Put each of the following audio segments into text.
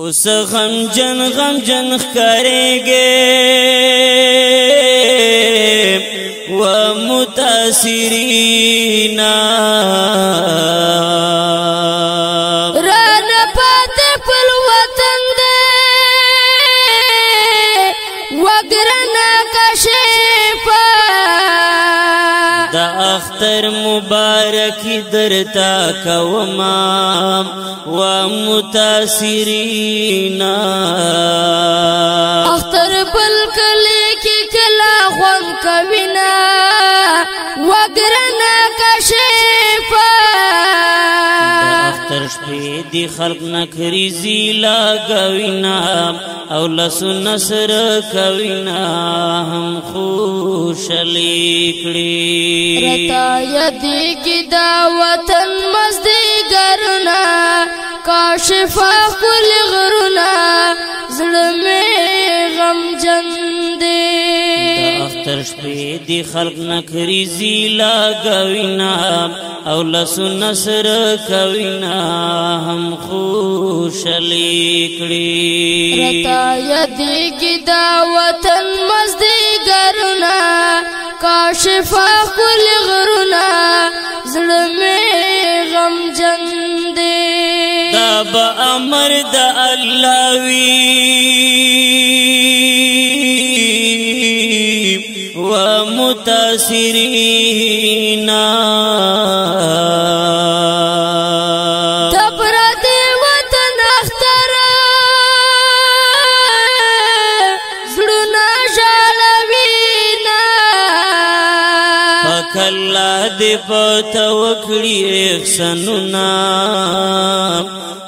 اس غم جن غم جن کریں گے وہ متاثرینا دا اختر مبارکی درتا کوما و متاثرینا اختر بل کلی کی کلا غون کوینا وگرنا کشه شپې دی خلق نکری زیلا کوینا او لس نصر کوینا هم خوش لیکړي رتا یدی کی دا وطن مزدی ګرنا کاشف کل غر تر شپې دی خلق نکري زیلا گوینا او لس نصر کوینا هم خوش لیکړي رتا یدی کی دا وطن مزدی ګرنا کاشف خپل غرنا زړمه غم جن دې دا به امر د الله وی ومتاثرين کلا دی پتا وکړي احسانونا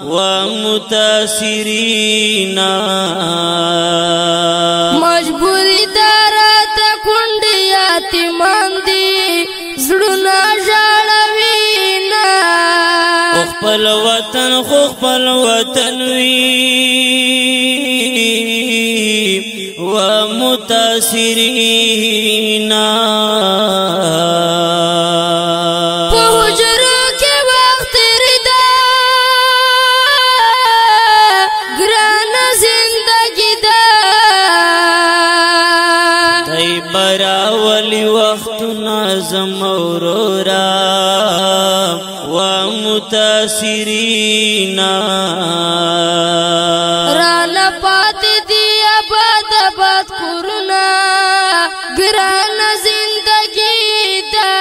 و متاثرینا خپل وطن خو خپل وطن وی و متاثرینا براولی وقت نازم اورورا متاثرین را لپات دی آباد آباد کورنا ګران زندگی دا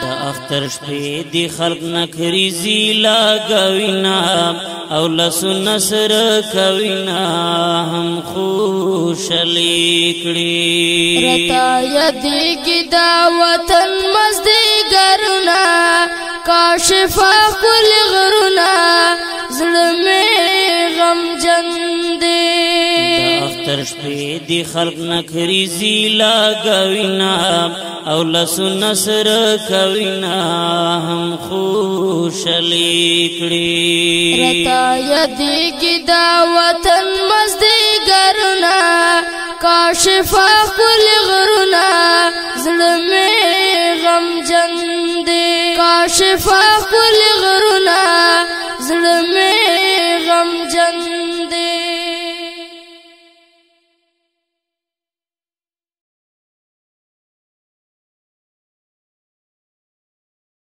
دا اختر شپې دی خلق نکری زیلا گوینا او لس نصر کوینا هم خوش لیکړي رتا یدی کی دا وطن مزدګرنا کاشف کل غرنا زړه مې غم جن دې اختر شپې دي خلق نخري زیلا گوینا او لس نصر کوینا هم خوش لیکړي رتا یدي کی دا وطن مزدي ګرنا کاشف شفا کل غرنا زړه مې غم جن دی